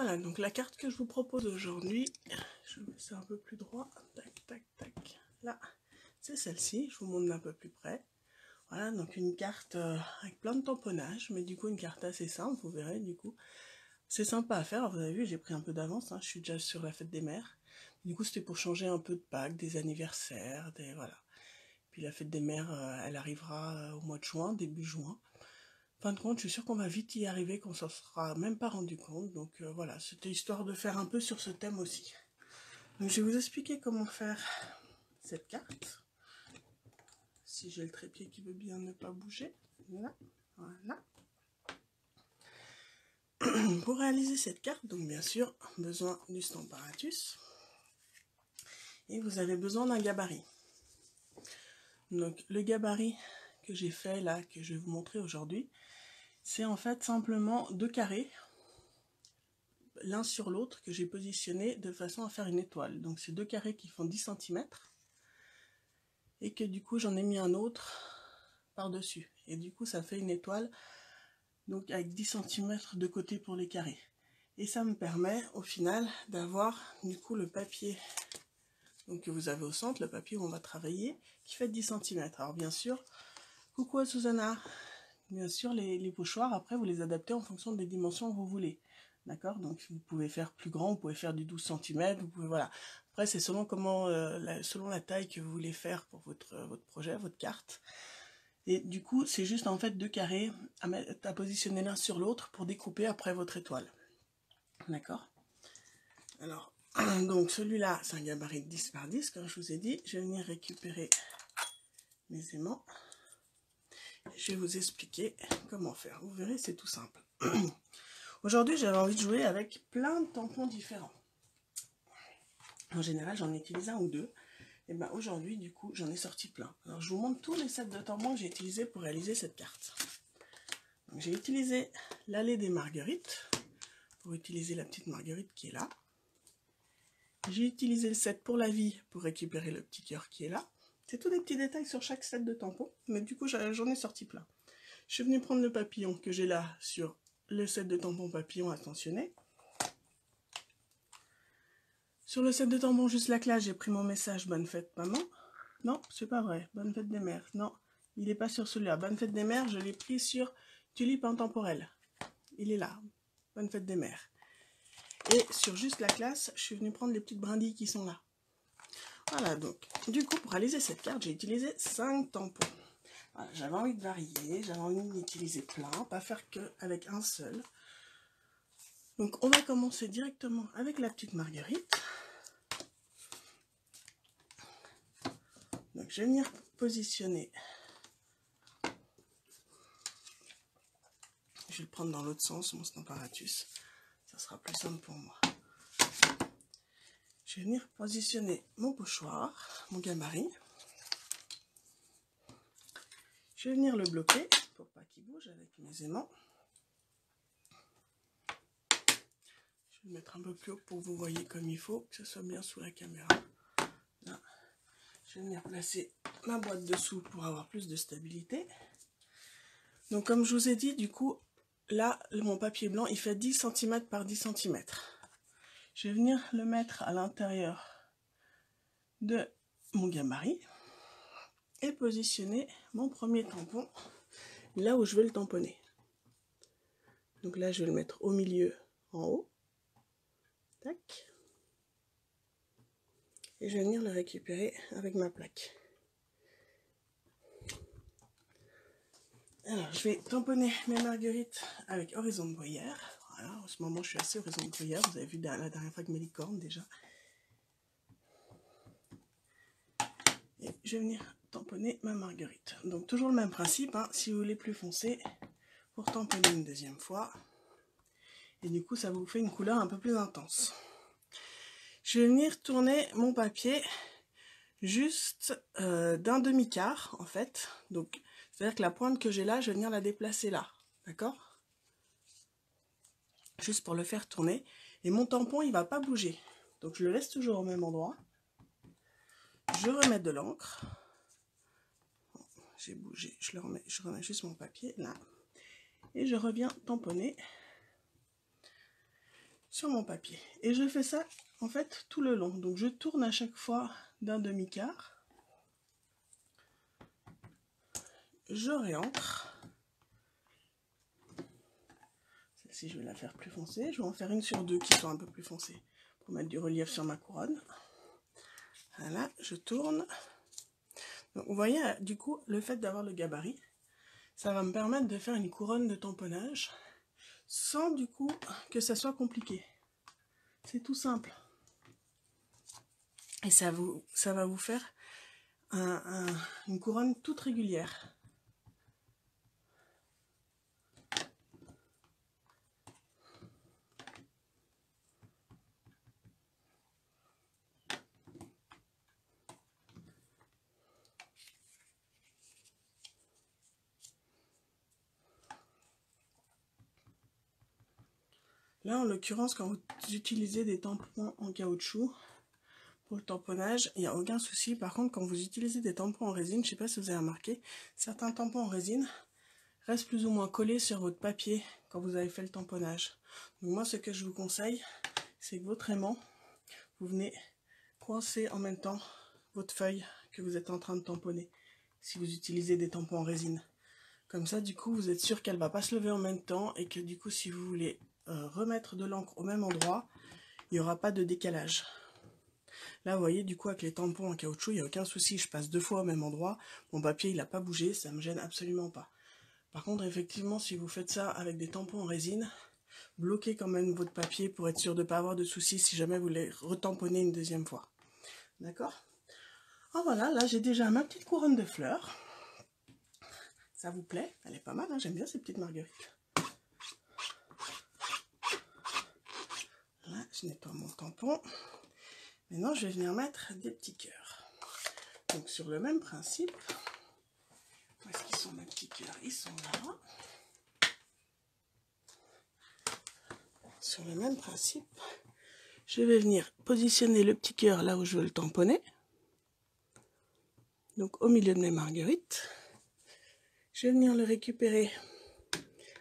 Voilà, donc la carte que je vous propose aujourd'hui, je mets ça un peu plus droit, tac, tac, tac, là, c'est celle-ci, je vous montre d'un peu plus près. Voilà, donc une carte euh, avec plein de tamponnage, mais du coup une carte assez simple, vous verrez, du coup. C'est sympa à faire, vous avez vu, j'ai pris un peu d'avance, hein, je suis déjà sur la fête des mères. Du coup, c'était pour changer un peu de Pâques, des anniversaires, des... voilà. Puis la fête des mères, euh, elle arrivera euh, au mois de juin, début juin. Fin de compte, je suis sûre qu'on va vite y arriver, qu'on s'en sera même pas rendu compte. Donc euh, voilà, c'était histoire de faire un peu sur ce thème aussi. Donc je vais vous expliquer comment faire cette carte. Si j'ai le trépied qui veut bien ne pas bouger. Voilà. voilà. Pour réaliser cette carte, donc bien sûr, besoin du Stamparatus. Et vous avez besoin d'un gabarit. Donc le gabarit que j'ai fait là, que je vais vous montrer aujourd'hui, c'est en fait simplement deux carrés, l'un sur l'autre, que j'ai positionné de façon à faire une étoile. Donc c'est deux carrés qui font 10 cm, et que du coup j'en ai mis un autre par-dessus. Et du coup ça fait une étoile, donc avec 10 cm de côté pour les carrés. Et ça me permet au final d'avoir du coup le papier donc que vous avez au centre, le papier où on va travailler, qui fait 10 cm. Alors bien sûr, coucou à Susanna, Bien sûr, les, pochoirs, après, vous les adaptez en fonction des dimensions que vous voulez. D'accord? Donc, vous pouvez faire plus grand, vous pouvez faire du 12 cm, vous pouvez, voilà. Après, c'est selon comment, euh, la, selon la taille que vous voulez faire pour votre, euh, votre projet, votre carte. Et du coup, c'est juste en fait deux carrés à, à positionner l'un sur l'autre pour découper après votre étoile. D'accord? Alors, donc celui-là, c'est un gabarit de 10 par 10, comme je vous ai dit. Je vais venir récupérer mes aimants je vais vous expliquer comment faire. Vous verrez, c'est tout simple. Aujourd'hui, j'avais envie de jouer avec plein de tampons différents. En général, j'en utilise un ou deux. Et bien aujourd'hui, du coup, j'en ai sorti plein. Alors, je vous montre tous les sets de tampons que j'ai utilisés pour réaliser cette carte. J'ai utilisé l'allée des marguerites pour utiliser la petite marguerite qui est là. J'ai utilisé le set pour la vie pour récupérer le petit cœur qui est là. C'est tous des petits détails sur chaque set de tampons, mais du coup j'en ai sorti plein. Je suis venue prendre le papillon que j'ai là sur le set de tampons papillon attentionné. Sur le set de tampons juste la classe, j'ai pris mon message Bonne fête maman. Non, c'est pas vrai. Bonne fête des mères. Non, il n'est pas sur celui-là. Bonne fête des mères, je l'ai pris sur Tulipe intemporelle. Il est là. Bonne fête des mères. Et sur juste la classe, je suis venue prendre les petites brindilles qui sont là. Voilà, donc, du coup, pour réaliser cette carte, j'ai utilisé 5 tampons. j'avais envie de varier, j'avais envie d'utiliser plein, pas faire que avec un seul. Donc, on va commencer directement avec la petite marguerite. Donc, je vais venir positionner. Je vais le prendre dans l'autre sens, mon stamparatus. Ça sera plus simple pour moi. Je vais venir positionner mon pochoir, mon gabarit. Je vais venir le bloquer pour pas qu'il bouge avec mes aimants. Je vais le mettre un peu plus haut pour que vous voyez comme il faut, que ce soit bien sous la caméra. Je vais venir placer ma boîte dessous pour avoir plus de stabilité. Donc comme je vous ai dit, du coup, là, mon papier blanc, il fait 10 cm par 10 cm. Je vais venir le mettre à l'intérieur de mon gabarit et positionner mon premier tampon là où je veux le tamponner. Donc là, je vais le mettre au milieu, en haut. Tac. Et je vais venir le récupérer avec ma plaque. Alors, je vais tamponner mes marguerites avec horizon de bruyère en ce moment, je suis assez horizon de Vous avez vu la dernière fois que mes licornes déjà. Et je vais venir tamponner ma marguerite. Donc, toujours le même principe. Hein. Si vous voulez plus foncé, pour tamponner une deuxième fois. Et du coup, ça vous fait une couleur un peu plus intense. Je vais venir tourner mon papier juste euh, d'un demi-quart, en fait. Donc, c'est-à-dire que la pointe que j'ai là, je vais venir la déplacer là. D'accord? Juste pour le faire tourner. Et mon tampon, il va pas bouger. Donc je le laisse toujours au même endroit. Je remets de l'encre. J'ai bougé, je le remets, je remets juste mon papier là. Et je reviens tamponner. sur mon papier. Et je fais ça en fait tout le long. Donc je tourne à chaque fois d'un demi-quart. Je réentre. Celle-ci, je vais la faire plus foncée. Je vais en faire une sur deux qui sont un peu plus foncées pour mettre du relief sur ma couronne. Voilà, je tourne. Donc, vous voyez, du coup, le fait d'avoir le gabarit, ça va me permettre de faire une couronne de tamponnage sans du coup que ça soit compliqué. C'est tout simple. Et ça, vous, ça va vous faire une couronne toute régulière. Là, en l'occurrence, quand vous utilisez des tampons en caoutchouc pour le tamponnage, il n'y a aucun souci. Par contre, quand vous utilisez des tampons en résine, je ne sais pas si vous avez remarqué, certains tampons en résine restent plus ou moins collés sur votre papier quand vous avez fait le tamponnage. Donc moi, ce que je vous conseille, c'est que votre aimant, vous venez coincer en même temps votre feuille que vous êtes en train de tamponner, si vous utilisez des tampons en résine. Comme ça, du coup, vous êtes sûr qu'elle ne va pas se lever en même temps et que du coup, si vous voulez euh, remettre de l'encre au même endroit, il n'y aura pas de décalage. Là, vous voyez, du coup, avec les tampons en caoutchouc, il n'y a aucun souci. Je passe deux fois au même endroit. Mon papier, il n'a pas bougé. Ça me gêne absolument pas. Par contre, effectivement, si vous faites ça avec des tampons en résine, bloquez quand même votre papier pour être sûr de ne pas avoir de soucis si jamais vous les retamponner une deuxième fois. D'accord? Oh, voilà, là, j'ai déjà ma petite couronne de fleurs. Ça vous plaît? Elle est pas mal, hein. j'aime bien ces petites marguerites. Je nettoie mon tampon. Maintenant, je vais venir mettre des petits cœurs. Donc, sur le même principe, où est-ce qu'ils sont mes petits cœurs? Ils sont là. Sur le même principe, je vais venir positionner le petit cœur là où je veux le tamponner. Donc, au milieu de mes marguerites. Je vais venir le récupérer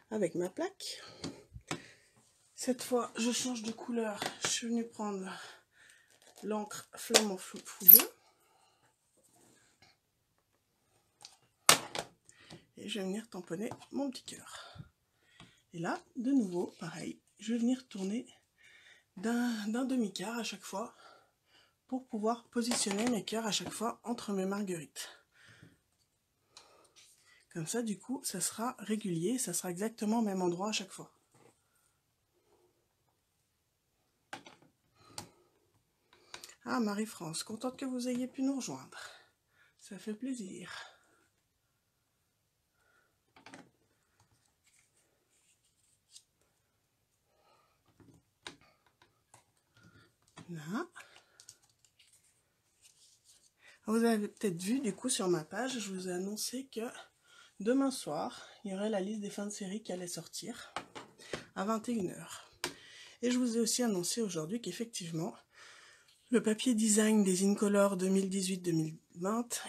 avec ma plaque. Cette fois, je change de couleur. Je suis venue prendre l'encre Flamand Fougueux. Et je vais venir tamponner mon petit cœur. Et là, de nouveau, pareil, je vais venir tourner d'un demi-quart à chaque fois pour pouvoir positionner mes cœurs à chaque fois entre mes marguerites. Comme ça, du coup, ça sera régulier, ça sera exactement au même endroit à chaque fois. Ah, Marie-France, contente que vous ayez pu nous rejoindre. Ça fait plaisir. Là. Vous avez peut-être vu, du coup, sur ma page, je vous ai annoncé que demain soir, il y aurait la liste des fins de série qui allait sortir à 21h. Et je vous ai aussi annoncé aujourd'hui qu'effectivement, le papier design des Incolor 2018-2020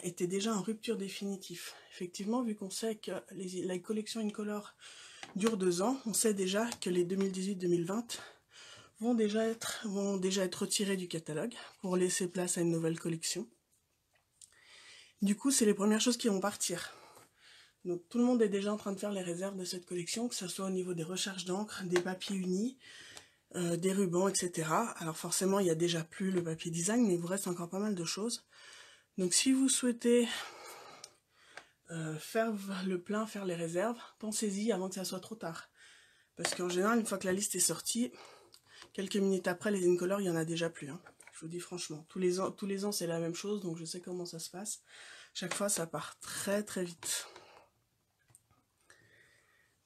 était déjà en rupture définitive. Effectivement, vu qu'on sait que la collection Incolor dure deux ans, on sait déjà que les 2018-2020 vont déjà être vont déjà être retirés du catalogue pour laisser place à une nouvelle collection. Du coup, c'est les premières choses qui vont partir. Donc tout le monde est déjà en train de faire les réserves de cette collection, que ce soit au niveau des recherches d'encre, des papiers unis, euh, des rubans, etc. Alors forcément, il n'y a déjà plus le papier design, mais il vous reste encore pas mal de choses. Donc si vous souhaitez euh, faire le plein, faire les réserves, pensez-y avant que ça soit trop tard. Parce qu'en général, une fois que la liste est sortie, quelques minutes après, les incolores, il n'y en a déjà plus. Hein. Je vous dis franchement, tous les ans, tous les ans c'est la même chose, donc je sais comment ça se passe. Chaque fois, ça part très très vite.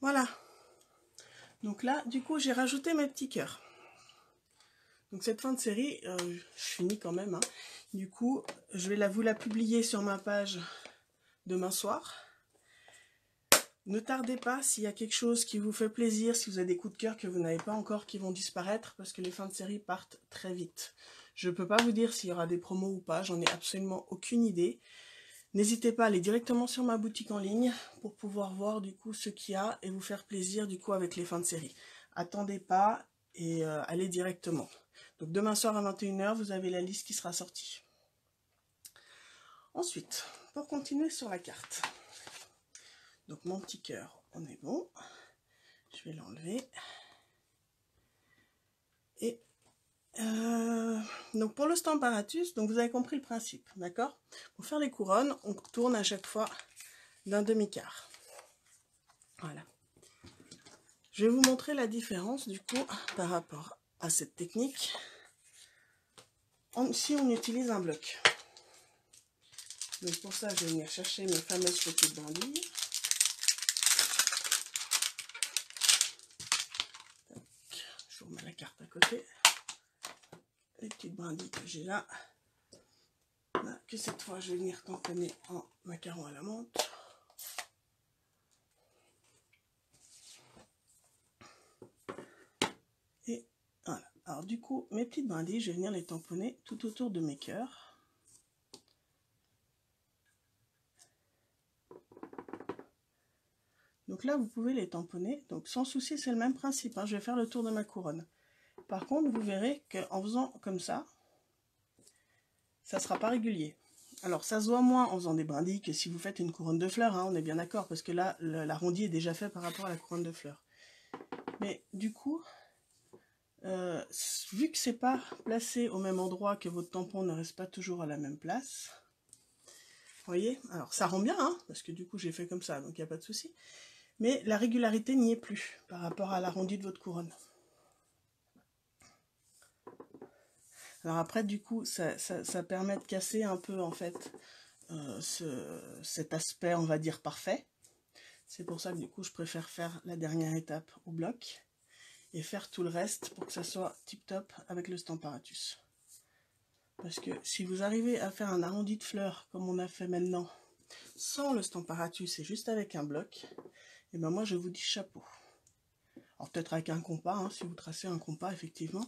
Voilà. Donc là, du coup, j'ai rajouté mes petits cœurs. Donc cette fin de série, euh, je finis quand même. Hein. Du coup, je vais vous la publier sur ma page demain soir. Ne tardez pas s'il y a quelque chose qui vous fait plaisir, si vous avez des coups de cœur que vous n'avez pas encore qui vont disparaître, parce que les fins de série partent très vite. Je ne peux pas vous dire s'il y aura des promos ou pas, j'en ai absolument aucune idée. N'hésitez pas à aller directement sur ma boutique en ligne pour pouvoir voir du coup ce qu'il y a et vous faire plaisir du coup avec les fins de série. Attendez pas, et euh, aller directement. Donc demain soir à 21h, vous avez la liste qui sera sortie. Ensuite, pour continuer sur la carte, donc mon petit cœur, on est bon. Je vais l'enlever. Et euh, donc pour le stamparatus, donc vous avez compris le principe, d'accord? Pour faire les couronnes, on tourne à chaque fois d'un demi-quart. Voilà. Je vais vous montrer la différence du coup par rapport à cette technique si on utilise un bloc. Donc pour ça, je vais venir chercher mes fameuses petites bandilles. Je vous remets la carte à côté. Les petites brindilles que j'ai là. Que cette fois, je vais venir tamponner en macaron à la menthe. Et voilà. Alors du coup, mes petites brindilles, je vais venir les tamponner tout autour de mes cœurs. Donc là, vous pouvez les tamponner. Donc sans souci, c'est le même principe. Hein. Je vais faire le tour de ma couronne. Par contre, vous verrez qu'en faisant comme ça, ça ne sera pas régulier. Alors, ça se voit moins en faisant des brindilles que si vous faites une couronne de fleurs, hein, on est bien d'accord, parce que là, l'arrondi est déjà fait par rapport à la couronne de fleurs. Mais du coup, euh, vu que c'est pas placé au même endroit, que votre tampon ne reste pas toujours à la même place, vous voyez Alors, ça rend bien, hein, parce que du coup, j'ai fait comme ça, donc il n'y a pas de souci mais la régularité n'y est plus par rapport à l'arrondi de votre couronne. Alors après, du coup, ça, permet de casser un peu, en fait, euh, cet aspect, on va dire, parfait. C'est pour ça que, du coup, je préfère faire la dernière étape au bloc et faire tout le reste pour que ça soit tip-top avec le Stamparatus. Parce que si vous arrivez à faire un arrondi de fleurs, comme on a fait maintenant, sans le Stamparatus et juste avec un bloc, et ben moi je vous dis chapeau. Alors peut-être avec un compas, hein, si vous tracez un compas effectivement,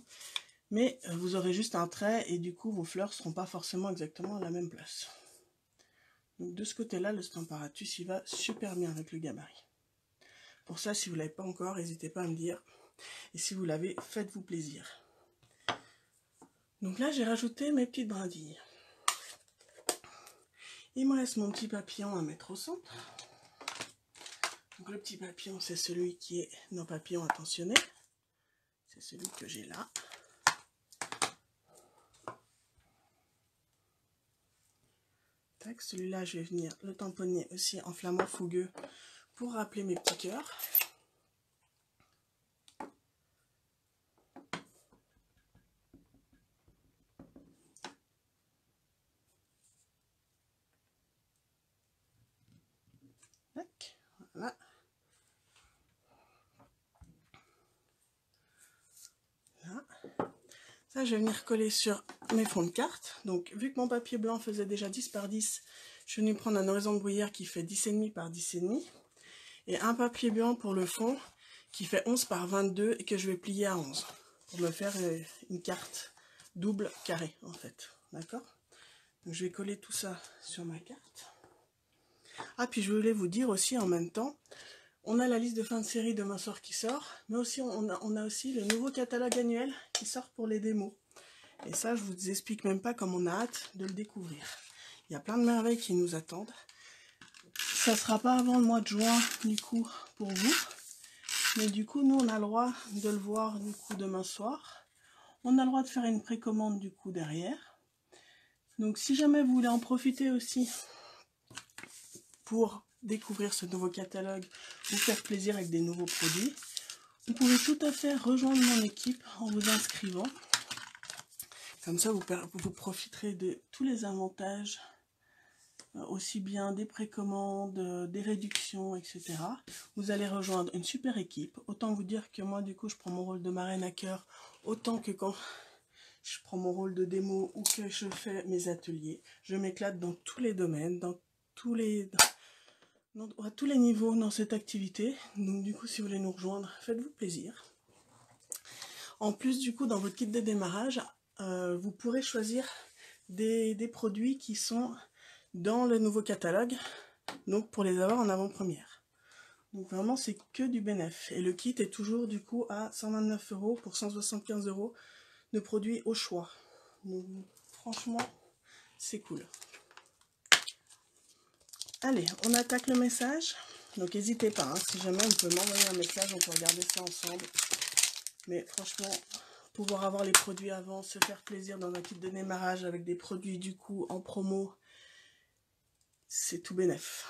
mais euh, vous aurez juste un trait et du coup vos fleurs seront pas forcément exactement à la même place. Donc de ce côté-là, le Stamparatus il va super bien avec le gabarit. Pour ça, si vous ne l'avez pas encore, n'hésitez pas à me dire. Et si vous l'avez, faites-vous plaisir. Donc là, j'ai rajouté mes petites brindilles. Il me reste mon petit papillon à mettre au centre. Donc le petit papillon, c'est celui qui est nos papillons attentionnés. C'est celui que j'ai là. Celui-là, je vais venir le tamponner aussi en flamant fougueux pour rappeler mes petits cœurs. Je vais venir coller sur mes fonds de carte. Donc, vu que mon papier blanc faisait déjà 10 par 10, je vais venir prendre un horizon de bruyère qui fait 10,5 par 10,5. Et un papier blanc pour le fond qui fait 11 par 22 et que je vais plier à 11. Pour me faire euh, une carte double carré, en fait. D'accord? Je vais coller tout ça sur ma carte. Ah, puis je voulais vous dire aussi en même temps, on a la liste de fin de série demain soir qui sort, mais aussi on a, aussi le nouveau catalogue annuel qui sort pour les démos. Et ça, je vous explique même pas comme on a hâte de le découvrir. Il y a plein de merveilles qui nous attendent. Ça sera pas avant le mois de juin, du coup, pour vous. Mais du coup, nous, on a le droit de le voir, du coup, demain soir. On a le droit de faire une précommande, du coup, derrière. Donc, si jamais vous voulez en profiter aussi pour découvrir ce nouveau catalogue, vous faire plaisir avec des nouveaux produits, vous pouvez tout à fait rejoindre mon équipe en vous inscrivant. Comme ça, vous, profiterez de tous les avantages, euh, aussi bien des précommandes, euh, des réductions, etc. Vous allez rejoindre une super équipe. Autant vous dire que moi, du coup, je prends mon rôle de marraine à cœur, autant que quand je prends mon rôle de démo ou que je fais mes ateliers. Je m'éclate dans tous les domaines, dans tous les à tous les niveaux dans cette activité. Donc du coup, si vous voulez nous rejoindre, faites-vous plaisir. En plus, du coup, dans votre kit de démarrage, euh, vous pourrez choisir des, produits qui sont dans le nouveau catalogue, donc pour les avoir en avant-première. Donc vraiment, c'est que du bénéf. Et le kit est toujours du coup à 129 euros pour 175 euros de produits au choix. Donc franchement, c'est cool. Allez, on attaque le message. Donc n'hésitez pas, hein, si jamais vous pouvez m'envoyer un message, on peut regarder ça ensemble. Mais franchement, pouvoir avoir les produits avant, se faire plaisir dans un kit de démarrage avec des produits du coup en promo, c'est tout bénef.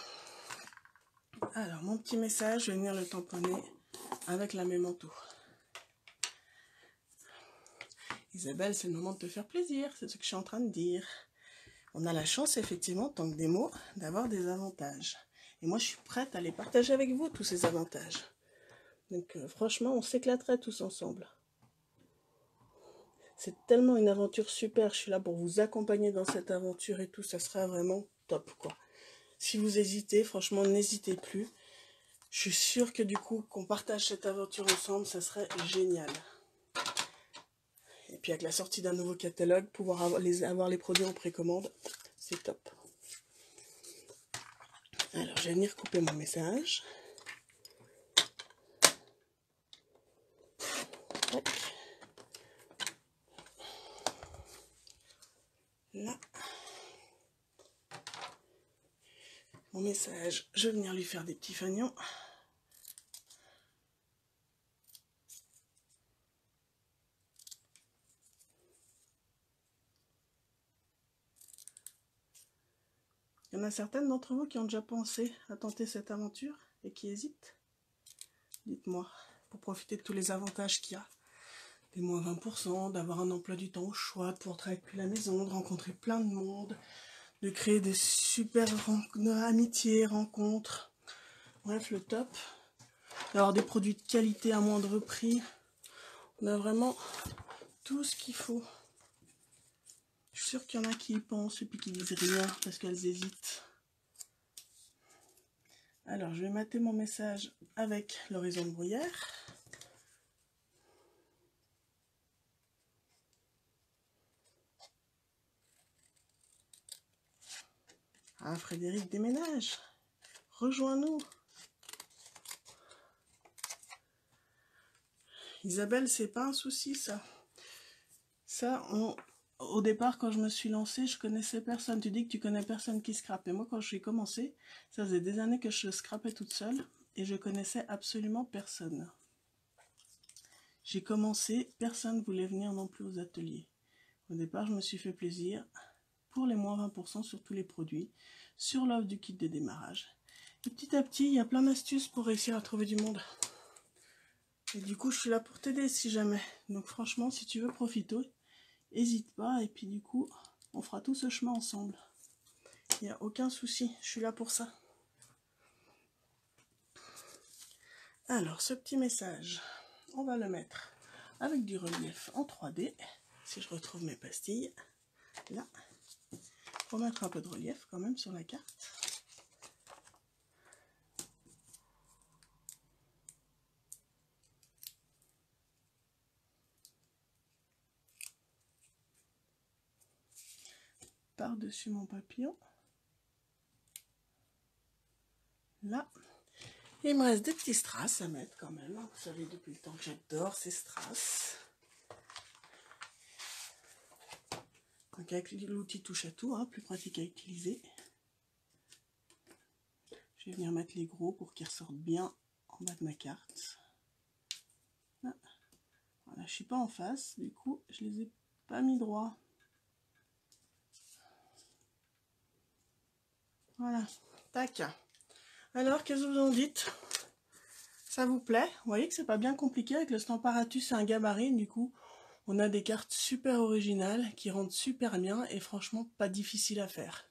Alors, mon petit message, je vais venir le tamponner avec la mémento. Isabelle, c'est le moment de te faire plaisir, c'est ce que je suis en train de dire. On a la chance, effectivement, tant que mots, d'avoir des avantages. Et moi, je suis prête à les partager avec vous, tous ces avantages. Donc, euh, franchement, on s'éclaterait tous ensemble. C'est tellement une aventure super. Je suis là pour vous accompagner dans cette aventure et tout. Ça sera vraiment top, quoi. Si vous hésitez, franchement, n'hésitez plus. Je suis sûre que du coup, qu'on partage cette aventure ensemble, ça serait génial. Puis avec la sortie d'un nouveau catalogue, pouvoir avoir les, avoir les produits en précommande, c'est top. Alors, je vais venir couper mon message. Là. Mon message, je vais venir lui faire des petits fagnons. Il y en a certaines d'entre vous qui ont déjà pensé à tenter cette aventure et qui hésitent. Dites-moi, pour profiter de tous les avantages qu'il y a. Des moins 20%, d'avoir un emploi du temps au choix, de pouvoir travailler depuis la maison, de rencontrer plein de monde, de créer des super amitiés, rencontres. Bref, le top. D'avoir des produits de qualité à moindre prix. On a vraiment tout ce qu'il faut. Je suis sûre qu'il y en a qui y pensent et puis qui disent rien parce qu'elles hésitent. Alors, je vais mater mon message avec l'horizon de bruyère. Ah, Frédéric déménage. Rejoins-nous. Isabelle, c'est pas un souci, ça. Ça, on, au départ, quand je me suis lancée, je connaissais personne. Tu dis que tu connais personne qui scrape. Et moi, quand j'ai commencé, ça faisait des années que je scrapais toute seule et je connaissais absolument personne. J'ai commencé, personne ne voulait venir non plus aux ateliers. Au départ, je me suis fait plaisir pour les moins 20% sur tous les produits, sur l'offre du kit de démarrage. Et petit à petit, il y a plein d'astuces pour réussir à trouver du monde. Et du coup, je suis là pour t'aider si jamais. Donc franchement, si tu veux profiter, Hésite pas, et puis du coup, on fera tout ce chemin ensemble. Il n'y a aucun souci, je suis là pour ça. Alors, ce petit message, on va le mettre avec du relief en 3D. Si je retrouve mes pastilles, là, pour mettre un peu de relief quand même sur la carte. Par-dessus mon papillon. Là. Il me reste des petits strass à mettre quand même. Vous savez depuis le temps que j'adore ces strass. Donc avec l'outil touche à tout, hein, plus pratique à utiliser. Je vais venir mettre les gros pour qu'ils ressortent bien en bas de ma carte. Voilà, je suis pas en face, du coup je les ai pas mis droit. Voilà, tac. Alors, qu'est-ce que vous en dites? Ça vous plaît? Vous voyez que c'est pas bien compliqué avec le Stamparatus et un gabarit, du coup, on a des cartes super originales qui rendent super bien et franchement pas difficiles à faire.